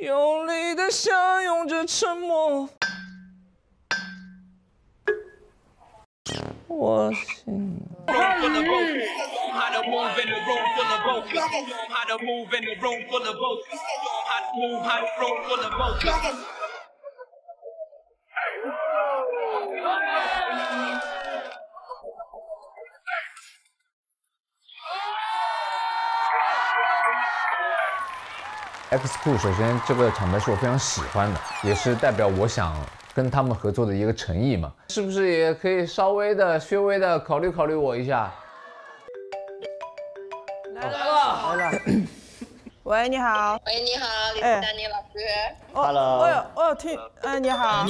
用力的相拥着沉默。我心。，X Cool 首先这个厂牌是我非常喜欢的，也是代表我想跟他们合作的一个诚意嘛，是不是也可以稍微的、稍微的考虑考虑我一下？来了，来了。喂，你好。喂，你好，李丹妮老师。哦 Hello 我有我有听，哎，你好。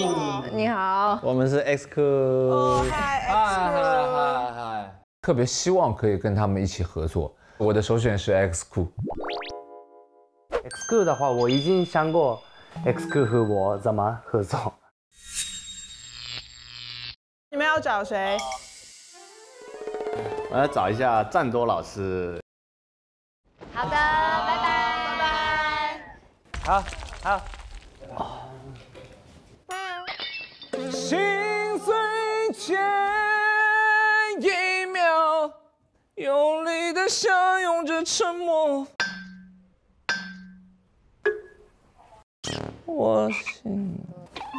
你好。我们是 X 哦 Cool，嗨嗨嗨，X 嗨嗨！特别希望可以跟他们一起合作，我的首选是 X Cool。X Cool 的话，我已经想过 X Cool 和我怎么合作。你们要找谁？我要找一下赞多老师。好的，拜拜。拜拜。好，好。心碎前一秒，用力的相拥着沉默。我心。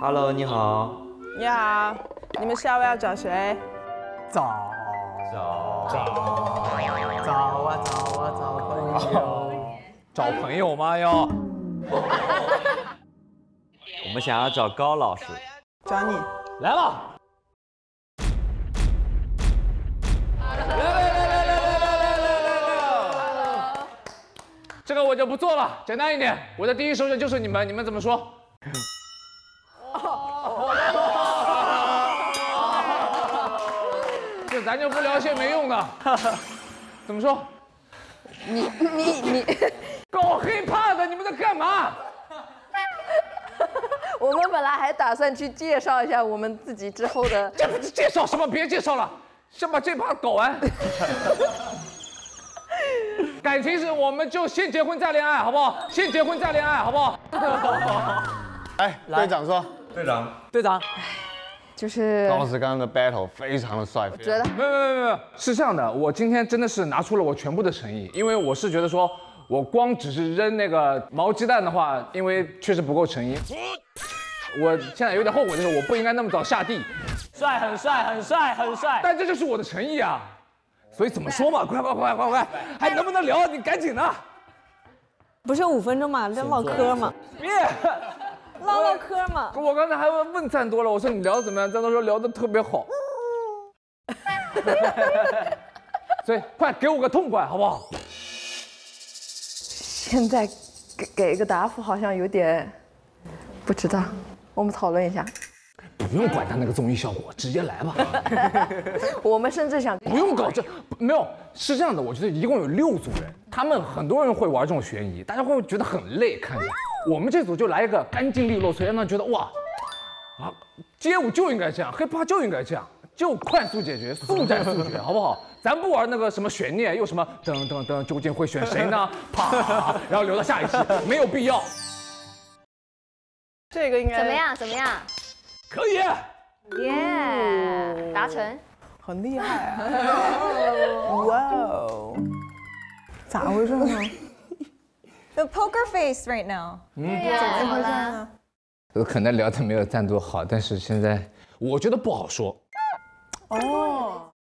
Hello，你好。你好，你们下午要找谁？找找找找啊找啊找朋友。找朋友吗？要？我们想要找高老师。找你。来了！这个我就不做了，简单一点。我的第一首选就是你们，你们怎么说？这咱就不聊些没用的。怎么说？你你你，搞 黑怕的，你们在干嘛？我们本来还打算去介绍一下我们自己之后的。这不是介绍什么？别介绍了，先把这趴搞完。感情是我们就先结婚再恋爱，好不好？先结婚再恋爱，好不好？哎，队长说，队长，队长，就是高老师刚刚的 battle 非常的帅，觉得没有没有没有，是这样的，我今天真的是拿出了我全部的诚意，因为我是觉得说，我光只是扔那个毛鸡蛋的话，因为确实不够诚意。我现在有点后悔就是，我不应该那么早下地，帅，很帅，很帅，很帅。但这就是我的诚意啊。所以怎么说嘛？快快快快快，还能不能聊？你赶紧的。不是五分钟嘛，在唠嗑嘛，别。唠唠嗑嘛。我刚才还问问赞多了，我说你聊的怎么样？赞多说聊的特别好。所以快给我个痛快，好不好？现在给给一个答复好像有点不知道，我们讨论一下。不用管他那个综艺效果，直接来吧。我们甚至想不用搞这，没有是这样的，我觉得一共有六组人，他们很多人会玩这种悬疑，大家会觉得很累，看着。我们这组就来一个干净利落，所以让他觉得哇，啊，街舞就应该这样，hiphop 就应该这样，就快速解决，速战速决，好不好？咱不玩那个什么悬念，又什么噔噔噔，究竟会选谁呢？啪，然后留到下一期，没有必要。这个应该怎么？样？怎么样？可以，耶，达成。很厉害啊！哇哦，咋回事呢？The poker face right now. 对呀，怎么了？我可能聊的没有赞助好，但是现在我觉得不好说。哦，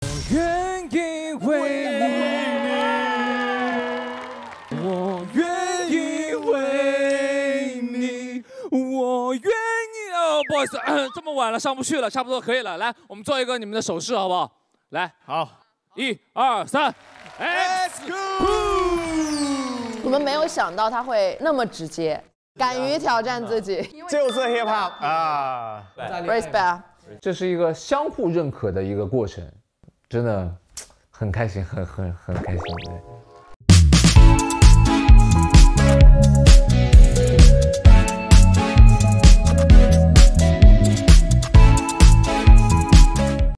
不好意思，这么晚了上不去了，差不多可以了。来，我们做一个你们的手势，好不好？来，好，一二三，X 我们没有想到他会那么直接，敢于挑战自己。就是 hip hop 啊，Respect。这是一个相互认可的一个过程，真的很开心，很很很开心。对。